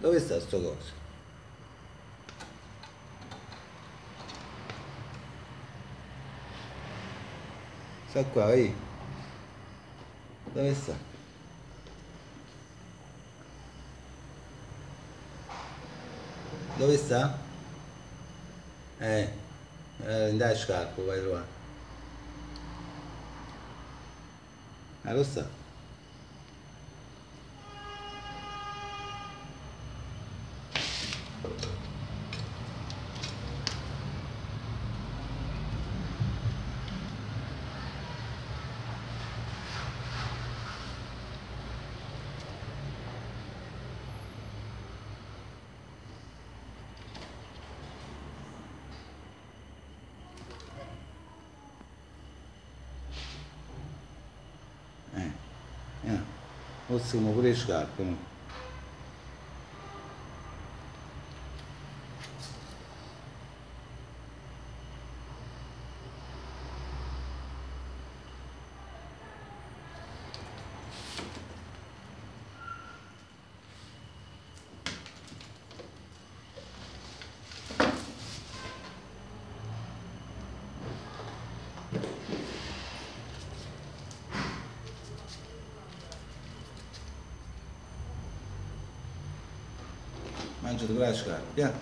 Dove sta sto coso? Sta qua, vedi? Dove sta? Dove sta? Eh, eh dai scarpo, vai a trovare. Ah, lo sta. onde se uma vez chegar com Yeah.